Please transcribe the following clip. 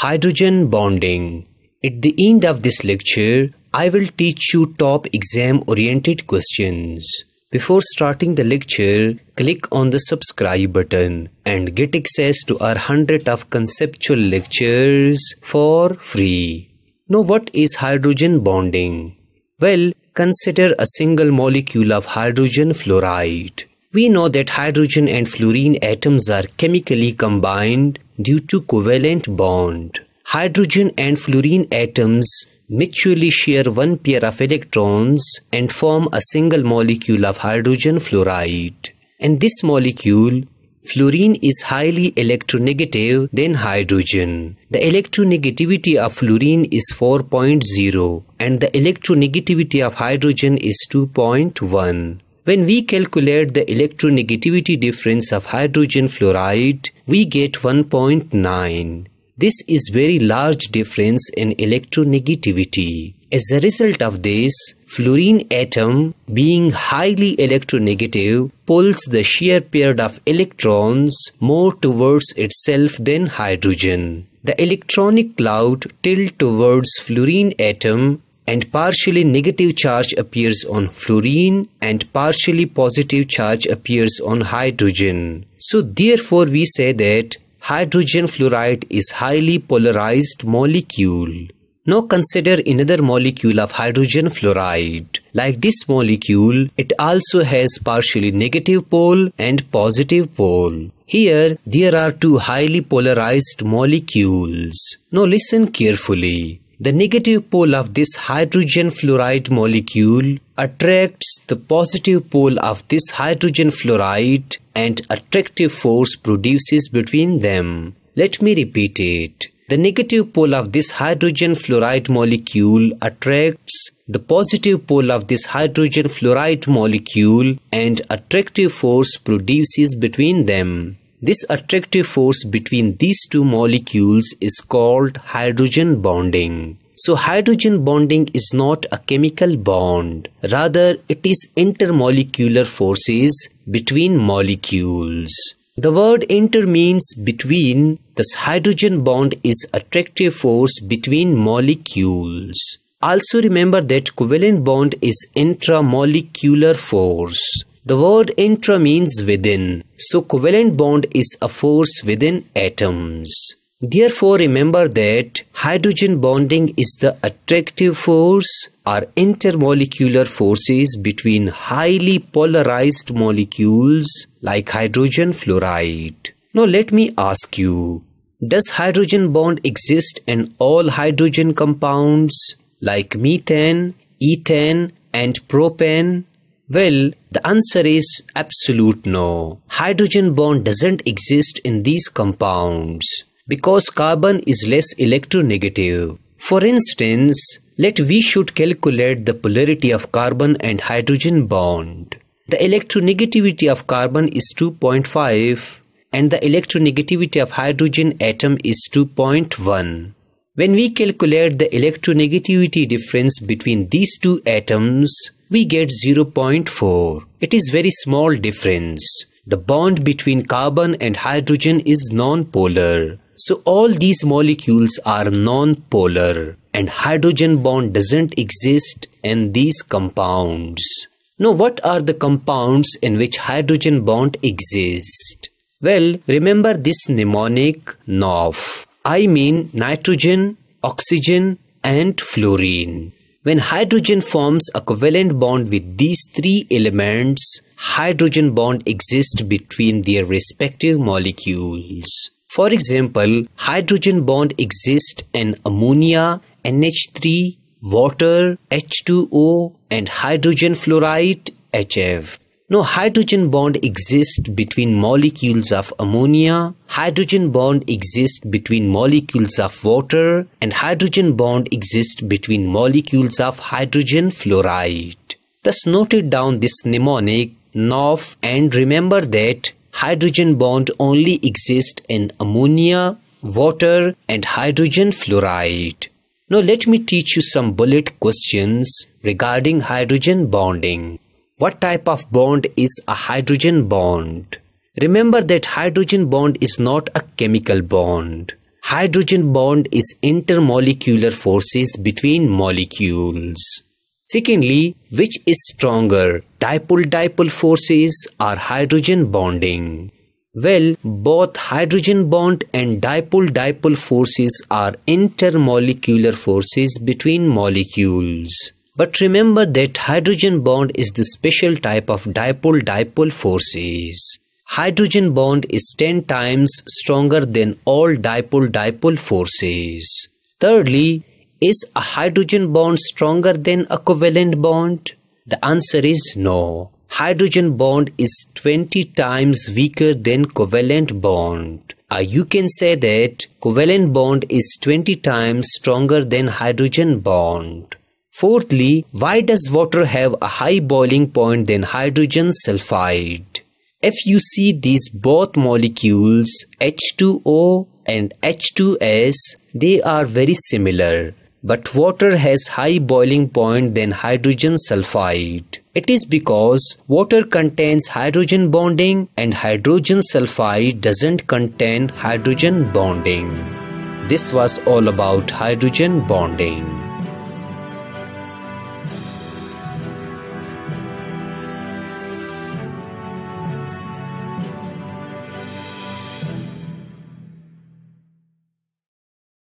Hydrogen bonding. At the end of this lecture, I will teach you top exam oriented questions. Before starting the lecture, click on the subscribe button and get access to our 100 of conceptual lectures for free. Now what is hydrogen bonding? Well, consider a single molecule of hydrogen fluoride. We know that hydrogen and fluorine atoms are chemically combined due to covalent bond. Hydrogen and fluorine atoms mutually share one pair of electrons and form a single molecule of hydrogen fluoride. And this molecule, fluorine is highly electronegative than hydrogen. The electronegativity of fluorine is 4.0 and the electronegativity of hydrogen is 2.1. When we calculate the electronegativity difference of hydrogen fluoride, we get 1.9. This is very large difference in electronegativity. As a result of this, fluorine atom being highly electronegative pulls the shear pair of electrons more towards itself than hydrogen. The electronic cloud tilt towards fluorine atom and partially negative charge appears on fluorine and partially positive charge appears on hydrogen. So therefore we say that hydrogen fluoride is highly polarized molecule. Now consider another molecule of hydrogen fluoride. Like this molecule, it also has partially negative pole and positive pole. Here, there are two highly polarized molecules. Now listen carefully. The negative pole of this hydrogen fluoride molecule attracts the positive pole of this hydrogen fluoride and attractive force produces between them. Let me repeat it. The negative pole of this hydrogen fluoride molecule attracts the positive pole of this hydrogen fluoride molecule and attractive force produces between them. This attractive force between these two molecules is called hydrogen bonding. So hydrogen bonding is not a chemical bond. Rather, it is intermolecular forces between molecules. The word inter means between, thus hydrogen bond is attractive force between molecules. Also remember that covalent bond is intramolecular force. The word intra means within, so covalent bond is a force within atoms. Therefore, remember that hydrogen bonding is the attractive force or intermolecular forces between highly polarized molecules like hydrogen fluoride. Now, let me ask you Does hydrogen bond exist in all hydrogen compounds like methane, ethane, and propane? Well, the answer is absolute no. Hydrogen bond doesn't exist in these compounds because carbon is less electronegative. For instance, let we should calculate the polarity of carbon and hydrogen bond. The electronegativity of carbon is 2.5 and the electronegativity of hydrogen atom is 2.1. When we calculate the electronegativity difference between these two atoms, we get 0.4. It is very small difference. The bond between carbon and hydrogen is non-polar. So all these molecules are non-polar and hydrogen bond doesn't exist in these compounds. Now what are the compounds in which hydrogen bond exists? Well, remember this mnemonic NOF. I mean nitrogen, oxygen and fluorine. When hydrogen forms a covalent bond with these three elements, hydrogen bond exists between their respective molecules. For example, hydrogen bond exists in ammonia, NH3, water, H2O and hydrogen fluoride, HF. No hydrogen bond exists between molecules of ammonia, hydrogen bond exists between molecules of water, and hydrogen bond exists between molecules of hydrogen fluoride. Thus noted down this mnemonic NOF and remember that hydrogen bond only exists in ammonia, water and hydrogen fluoride. Now let me teach you some bullet questions regarding hydrogen bonding. What type of bond is a hydrogen bond? Remember that hydrogen bond is not a chemical bond. hydrogen bond is intermolecular forces between molecules. Secondly, which is stronger, dipole-dipole forces or hydrogen bonding? Well, both hydrogen bond and dipole-dipole forces are intermolecular forces between molecules. But remember that hydrogen bond is the special type of dipole-dipole forces. Hydrogen bond is 10 times stronger than all dipole-dipole forces. Thirdly, is a hydrogen bond stronger than a covalent bond? The answer is no. Hydrogen bond is 20 times weaker than covalent bond. Uh, you can say that covalent bond is 20 times stronger than hydrogen bond. Fourthly, why does water have a high boiling point than hydrogen sulfide? If you see these both molecules H2O and H2S, they are very similar. But water has high boiling point than hydrogen sulfide. It is because water contains hydrogen bonding and hydrogen sulfide doesn't contain hydrogen bonding. This was all about hydrogen bonding. Bye.